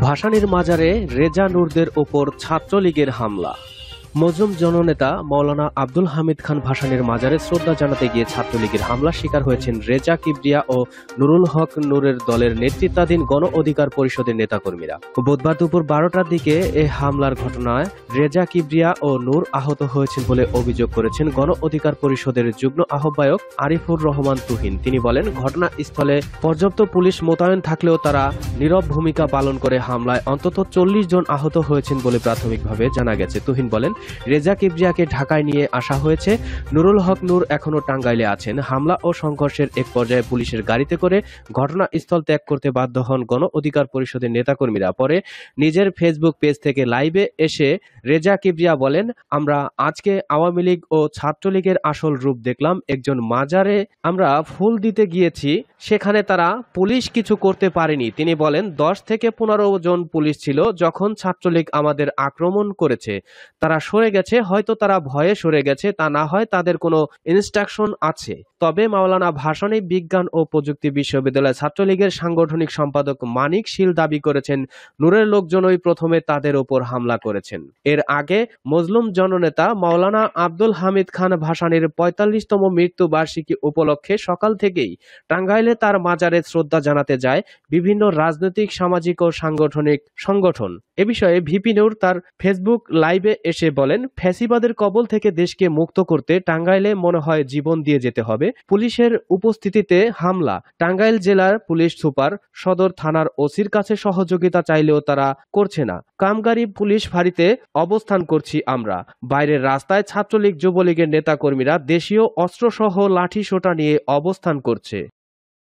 ভাসানীর মাজারে রেজা নূরদের ওপর ছাত্রলীগের হামলা। মজলুম জননেতা মৌলানা আব্দুল হামিদ খান ভাসানীর মাজারে শ্রদ্ধা জানাতে গিয়ে ছাত্রলীগের হামলার শিকার হয়েছেন রেজা কিবরিয়া ও নুরুল হক নূরের দলের নেতৃত্বাধীন গণ অধিকার পরিষদের নেতাকর্মীরা। বুধবার দুপুর বারোটার দিকে এ হামলার ঘটনায় রেজা কিবরিয়া ও নূর আহত হয়েছেন বলে অভিযোগ করেছেন গণ অধিকার পরিষদের যুগ্ম আহ্বায়ক আরিফুর রহমান তুহিন। তিনি বলেন, ঘটনাস্থলে পর্যাপ্ত পুলিশ মোতায়েন থাকলেও তারা নীরব ভূমিকা পালন করে হামলায় অন্তত চল্লিশ জন আহত হয়েছেন বলে প্রাথমিকভাবে জানা গেছে। তুহিন বলেন রেজা কিবরিয়াকে ঢাকায় নিয়ে আসা হয়েছে। নুরুল হক নূর এখনও টাঙ্গাইলে আছেন। হামলা ও সংঘর্ষের এক পর্যায়ে পুলিশের গাড়িতে করে ঘটনাস্থল ত্যাগ করতে বাধ্য হন গণ অধিকার পরিষদের নেতাকর্মীরা। পরে নিজের ফেসবুক পেজ থেকে লাইভে এসে রেজা কিবরিয়া বলেন, আমরা আজকে আওয়ামী লীগ ও ছাত্রলীগের আসল রূপ দেখলাম। একজন মাজারে আমরা ফুল দিতে গিয়েছি, সেখানে তারা পুলিশ কিছু করতে পারেনি। তিনি বলেন, দশ থেকে পনেরো জন পুলিশ ছিল যখন ছাত্রলীগ আমাদের আক্রমণ করেছে। তারা সরে গেছে, হয়তো তারা ভয়ে সরে গেছে, তা না হয় তাদের কোনো ইনস্ট্রাকশন আছে। তবে মাওলানা ভাসানী বিজ্ঞান ও প্রযুক্তি বিশ্ববিদ্যালয় ছাত্রলীগের সাংগঠনিক সম্পাদক মানিক শীল দাবি করেছেন, নূরের লোকজনই প্রথমে তাদের ওপর হামলা করেছেন। এর আগে মজলুম জননেতা মাওলানা আব্দুল হামিদ খান ভাসানীর পঁয়তাল্লিশতম মৃত্যু বার্ষিকী উপলক্ষে সকাল থেকেই টাঙ্গাইলে তার মাজারে শ্রদ্ধা জানাতে যায় বিভিন্ন রাজনৈতিক, সামাজিক ও সাংগঠনিক সংগঠন। এ বিষয়ে ভিপি নূর তার ফেসবুক লাইভে এসে বলেন, ফ্যাসিবাদের কবল থেকে দেশকে মুক্ত করতে টাঙ্গাইলে মনে হয় জীবন দিয়ে যেতে হবে। পুলিশের উপস্থিতিতে হামলা। টাঙ্গাইল জেলার পুলিশ সুপার সদর থানার ওসির কাছে সহযোগিতা চাইলেও তারা করছে না। কামগারি পুলিশ ফাঁড়িতে অবস্থান করছি আমরা। বাইরের রাস্তায় ছাত্রলীগ যুবলীগের নেতাকর্মীরা দেশীয় অস্ত্রসহ লাঠি সোটা নিয়ে অবস্থান করছে।